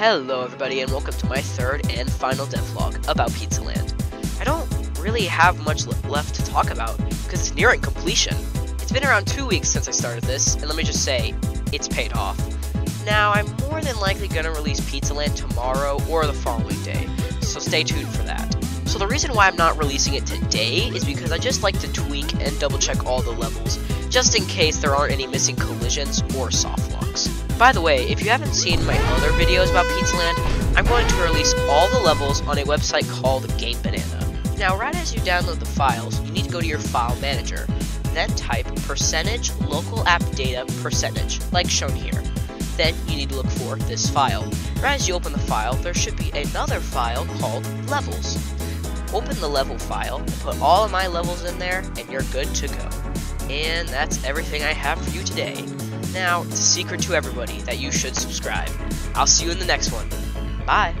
Hello everybody and welcome to my third and final devlog about Pizza Land. I don't really have much left to talk about because it's nearing completion. It's been around two weeks since I started this and let me just say, it's paid off. Now I'm more than likely going to release Pizza Land tomorrow or the following day, so stay tuned for that. So the reason why I'm not releasing it today is because I just like to tweak and double check all the levels, just in case there aren't any missing collisions or soft locks. By the way, if you haven't seen my other videos about Pizza Land, I'm going to release all the levels on a website called Game Banana. Now, right as you download the files, you need to go to your file manager, then type percentage local app data percentage, like shown here. Then you need to look for this file. Right as you open the file, there should be another file called levels. Open the level file, put all of my levels in there, and you're good to go. And that's everything I have for you today. Now, it's a secret to everybody that you should subscribe. I'll see you in the next one. Bye.